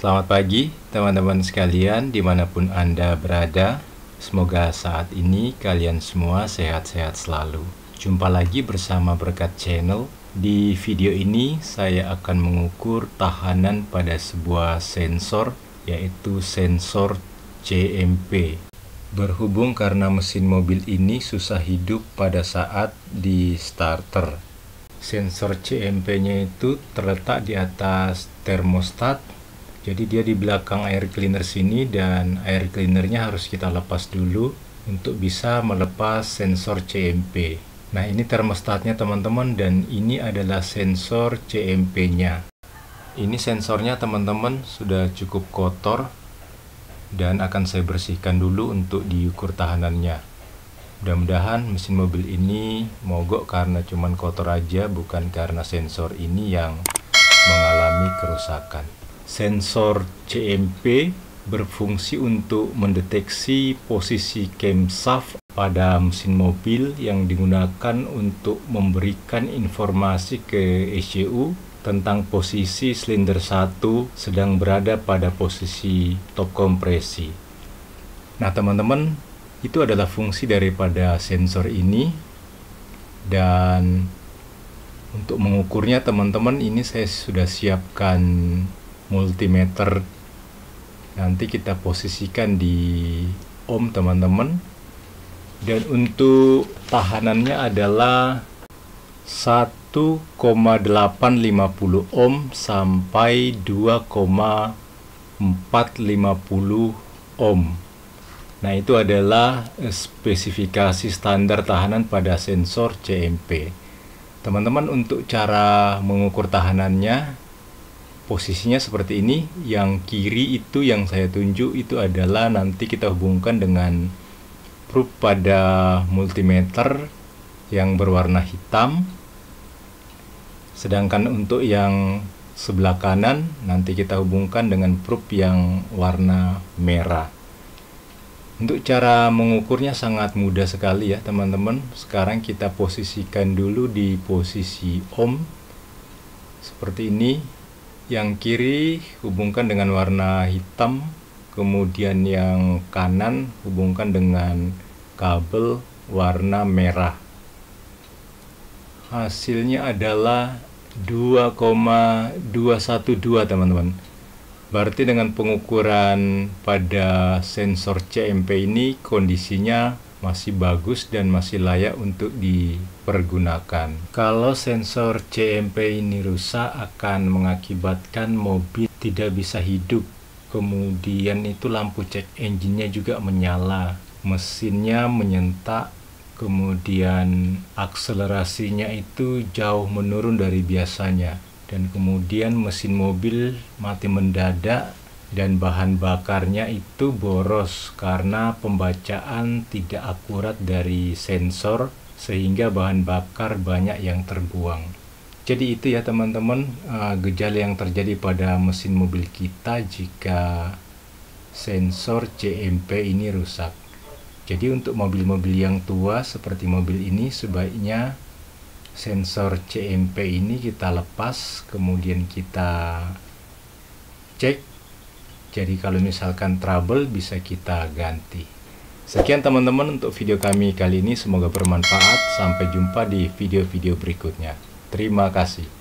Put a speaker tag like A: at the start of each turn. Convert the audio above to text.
A: Selamat pagi teman-teman sekalian di mana pun Anda berada. Semoga saat ini kalian semua sehat-sehat selalu. Jumpa lagi bersama Berkat Channel. Di video ini saya akan mengukur tahanan pada sebuah sensor Yaitu sensor CMP Berhubung karena mesin mobil ini susah hidup pada saat di starter. Sensor CMP-nya itu terletak di atas termostat jadi dia di belakang air cleaner sini dan air cleanernya harus kita lepas dulu untuk bisa melepas sensor CMP nah ini termostatnya teman-teman dan ini adalah sensor CMP nya ini sensornya teman-teman sudah cukup kotor dan akan saya bersihkan dulu untuk diukur tahanannya. Mudah-mudahan mesin mobil ini mogok karena cuman kotor aja bukan karena sensor ini yang mengalami kerusakan Sensor CMP berfungsi untuk mendeteksi posisi camshaft pada mesin mobil yang digunakan untuk memberikan informasi ke ECU tentang posisi silinder 1 sedang berada pada posisi top kompresi. Nah, teman-teman, itu adalah fungsi daripada sensor ini dan untuk mengukurnya teman-teman ini saya sudah siapkan multimeter. Nanti kita posisikan di ohm teman-teman. Dan untuk tahanannya adalah 1,850 ohm sampai 2,450 ohm Nah itu adalah spesifikasi standar tahanan pada sensor CMP Teman-teman untuk cara mengukur tahanannya posisinya seperti ini yang kiri itu yang saya tunjuk itu adalah nanti kita hubungkan dengan probe pada multimeter yang berwarna hitam. Sedangkan untuk yang sebelah kanan nanti kita hubungkan dengan probe yang warna merah. Untuk cara mengukurnya sangat mudah sekali ya teman-teman. Sekarang kita posisikan dulu di posisi ohm. Seperti ini yang kiri hubungkan dengan warna hitam kemudian yang kanan hubungkan dengan kabel warna merah. Hasilnya adalah 2,212 teman-teman. Berarti dengan pengukuran pada sensor CMP ini kondisinya masih bagus dan masih layak untuk dipergunakan. Kalau sensor CMP ini rusak akan mengakibatkan mobil tidak bisa hidup. Kemudian itu lampu cek engine-nya juga menyala, mesinnya menyentak, kemudian akselerasinya itu jauh menurun dari biasanya. Dan kemudian mesin mobil mati mendadak dan bahan bakarnya itu boros karena pembacaan tidak akurat dari sensor sehingga bahan bakar banyak yang terbuang. Jadi itu ya teman-teman uh, gejala yang terjadi pada mesin mobil kita jika sensor CMP ini rusak. Jadi untuk mobil-mobil yang tua seperti mobil ini sebaiknya sensor CMP ini kita lepas kemudian kita cek jadi kalau misalkan trouble bisa kita ganti. Sekian teman-teman untuk video kami kali ini. Semoga bermanfaat. Sampai jumpa di video-video berikutnya. Terima kasih.